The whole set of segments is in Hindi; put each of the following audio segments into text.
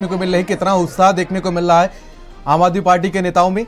को मिल रही कितना उत्साह देखने को मिल रहा है आम आदमी पार्टी के नेताओं में।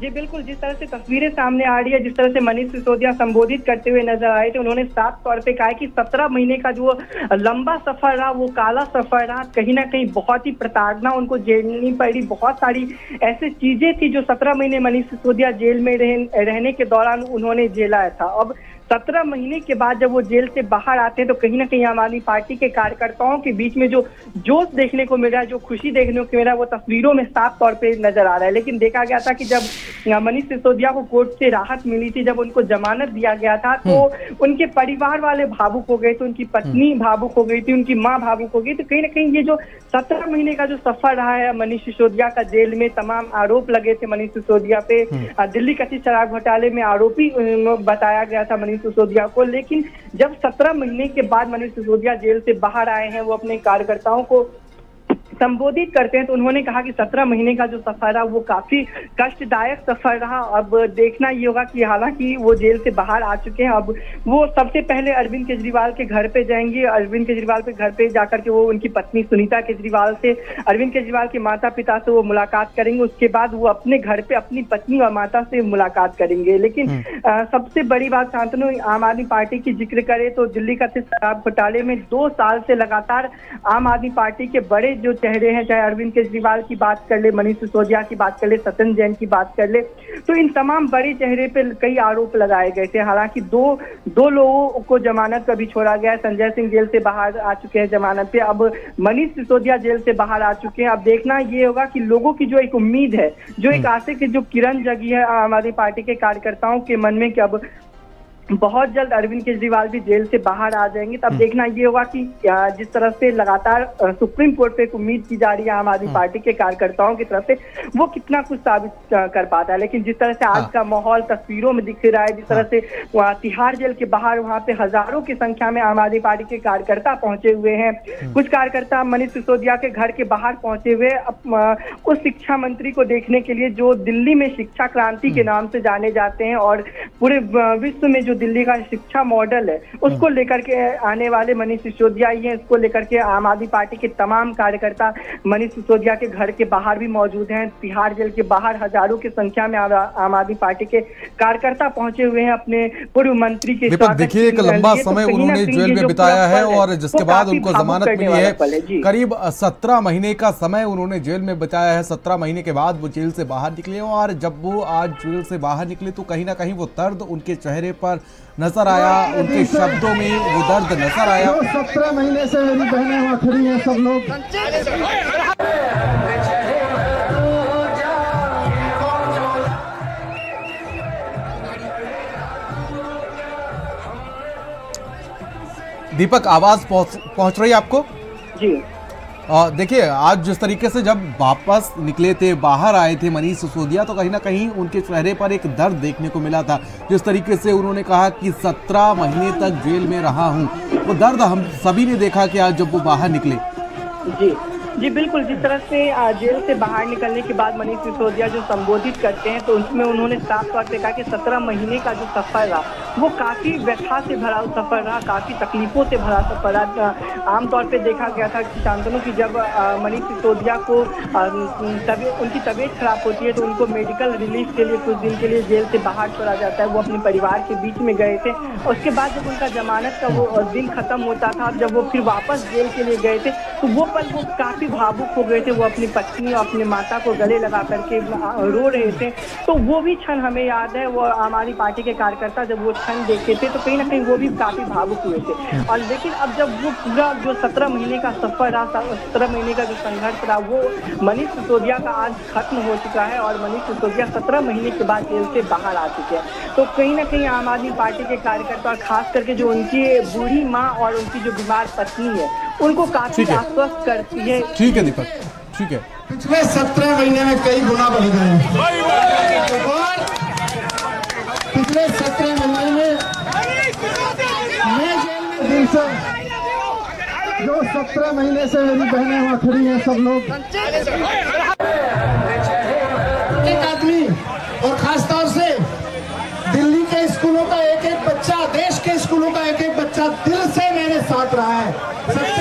जी बिल्कुल जिस तरह से तस्वीरें सामने आ रही है जिस तरह से मनीष सिसोदिया संबोधित करते हुए नज़र आए थे उन्होंने साफ़ तौर पे कहा कि सत्रह महीने का जो लंबा सफ़र रहा वो काला सफ़र रहा कहीं ना कहीं बहुत ही प्रताड़ना उनको झेलनी पड़ी बहुत सारी ऐसी चीज़ें थी जो सत्रह महीने मनीष सिसोदिया जेल में रह, रहने के दौरान उन्होंने झेला था। अब सत्रह महीने के बाद जब वो जेल से बाहर आते हैं तो कहीं ना कहीं आम आदमी पार्टी के कार्यकर्ताओं के बीच में जो जोश देखने को मिल रहा है जो खुशी देखने को मिल रहा है वो तस्वीरों में साफ़ तौर पे नज़र आ रहा है। लेकिन देखा गया था कि जब मनीष सिसोदिया को कोर्ट से राहत मिली थी जब उनको जमानत दिया गया था तो उनके परिवार वाले भावुक हो गए थे उनकी पत्नी भावुक हो गई थी उनकी माँ भावुक हो गई तो कहीं ना कहीं ये जो सत्रह महीने का जो सफ़र रहा है मनीष सिसोदिया का जेल में तमाम आरोप लगे थे मनीष सिसोदिया पे। दिल्ली कथित शराब घोटाले में आरोपी बताया गया था मनीष सिसोदिया को, लेकिन जब सत्रह महीने के बाद मनीष सिसोदिया जेल से बाहर आए हैं, वो अपने कार्यकर्ताओं को संबोधित करते हैं तो उन्होंने कहा कि सत्रह महीने का जो सफ़र रहा वो काफ़ी कष्टदायक सफ़र रहा। अब देखना ये होगा कि हालाँकि वो जेल से बाहर आ चुके हैं। अब वो सबसे पहले अरविंद केजरीवाल के घर पे जाएँगे। अरविंद केजरीवाल के घर पे जाकर के वो उनकी पत्नी सुनीता केजरीवाल से अरविंद केजरीवाल के माता पिता से वो मुलाकात करेंगे। उसके बाद वो अपने घर पे अपनी पत्नी और माता से मुलाकात करेंगे। लेकिन आ, सबसे बड़ी बात शांतनु आम आदमी पार्टी की ज़िक्र करे तो दिल्ली का शराब घोटाले में दो साल से लगातार आम आदमी पार्टी के बड़े जो चेहरे हैं चाहे अरविंद केजरीवाल की बात कर ले मनीष सिसोदिया की बात कर ले सत्यन जैन की बात कर ले तो इन तमाम बड़े चेहरे पे कई आरोप लगाए गए थे। हालाँकि दो दो लोगों को जमानत का भी छोड़ा गया संजय सिंह जेल से बाहर आ चुके हैं जमानत पे। अब मनीष सिसोदिया जेल से बाहर आ चुके हैं। अब देखना ये होगा कि लोगों की जो एक उम्मीद है जो एक आशे की जो किरण जगी है आम आदमी पार्टी के कार्यकर्ताओं के मन में कि अब बहुत जल्द अरविंद केजरीवाल भी जेल से बाहर आ जाएँगे। तब देखना ये होगा कि जिस तरह से लगातार सुप्रीम कोर्ट पे उम्मीद की जा रही है आम आदमी पार्टी के कार्यकर्ताओं की तरफ़ से वो कितना कुछ साबित कर पाता है। लेकिन जिस तरह से आज का माहौल तस्वीरों में दिख रहा है जिस तरह से तिहाड़ जेल के बाहर वहाँ पे हज़ारों की संख्या में आम आदमी पार्टी के कार्यकर्ता पहुँचे हुए हैं। कुछ कार्यकर्ता मनीष सिसोदिया के घर के बाहर पहुँचे हुए उस शिक्षा मंत्री को देखने के लिए जो दिल्ली में शिक्षा क्रांति के नाम से जाने जाते हैं और पूरे विश्व में जो जो दिल्ली का शिक्षा मॉडल है उसको हम्म। लेकर के आने वाले मनीष सिसोदिया ही है इसको लेकर के आम आदमी पार्टी के तमाम कार्यकर्ता मनीष सिसोदिया के घर के बाहर भी मौजूद हैं तिहाड़ जेल के बाहर हज़ारों की संख्या में आम आदमी पार्टी के कार्यकर्ता पहुँचे हुए हैं अपने पूर्व मंत्री के देखिए एक लंबा तो समय उन्होंने जेल में बिताया है और जिसके बाद उनको जमानत मिली है। करीब सत्रह महीने का समय उन्होंने जेल में बिताया है। सत्रह महीने के बाद वो जेल से बाहर निकले और जब वो आज जेल से बाहर निकले तो कहीं ना कहीं वो दर्द उनके चेहरे पर नज़र आया उनके शब्दों में वो दर्द नज़र आया। सत्रह महीने से मेरी बहनें वहाँ खड़ी हैं सब लोग। दीपक आवाज़ पहुँच रही है आपको? जी। देखिए, आज जिस तरीके से जब वापस निकले थे, बाहर आए थे मनीष सिसोदिया तो कहीं ना कहीं उनके चेहरे पर एक दर्द देखने को मिला था। जिस तरीके से उन्होंने कहा कि सत्रह महीने तक जेल में रहा हूँ, वो दर्द हम सभी ने देखा कि आज जब वो बाहर निकले। जी। जी, बिल्कुल। जिस तरह से जेल से बाहर निकलने के बाद मनीष सिसोदिया जो संबोधित करते हैं तो उसमें उन्होंने साफ़ तौर पर कहा कि सत्रह महीने का जो सफ़र रहा, वो काफ़ी व्यथा से भरा सफ़र रहा, काफ़ी तकलीफों से भरा सफ़र रहा। आमतौर पर देखा गया था कि शांतनु की जब मनीष सिसोदिया को तबियत, उनकी तबीयत खराब होती है तो उनको मेडिकल रिलीफ के लिए, कुछ दिन के लिए जेल से बाहर छोड़ा जाता है, वो अपने परिवार के बीच में गए थे। उसके बाद जब उनका जमानत का वो दिन खत्म होता था, जब वो फिर वापस जेल के लिए गए थे तो वो पल वो काफ़ी काफ़ी भावुक हो गए थे, वो अपनी पत्नी और अपनी माता को गले लगा करके रो रहे थे। तो वो भी क्षण हमें याद है, वो हमारी पार्टी के कार्यकर्ता जब वो क्षण देखे थे तो कहीं ना कहीं वो भी काफ़ी भावुक हुए थे। और लेकिन अब जब वो पूरा जो सत्रह महीने का सफ़र रहा सत्रह महीने का जो संघर्ष रहा, वो मनीष सिसोदिया का आज खत्म हो चुका है और मनीष सिसोदिया सत्रह महीने के बाद जेल से बाहर आ चुके हैं। तो कहीं ना कहीं आम आदमी पार्टी के कार्यकर्ता और खास करके जो उनकी बूढ़ी माँ और उनकी जो बीमार पत्नी है उनको काफ़ी आश्वस्त करती है। ठीक है दीपक। ठीक है। पिछले सत्रह महीने में कई गुना बढ़ गए और पिछले सत्रह महीने में मैं जेल में दिन से जो सत्रह महीने से मेरी बहनें वहाँ खड़ी हैं सब लोग। एक आदमी और खासतौर से दिल्ली के स्कूलों का एक एक बच्चा देश के स्कूलों का एक एक बच्चा दिल से मेरे साथ रहा है हूँ।